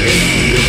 Hey!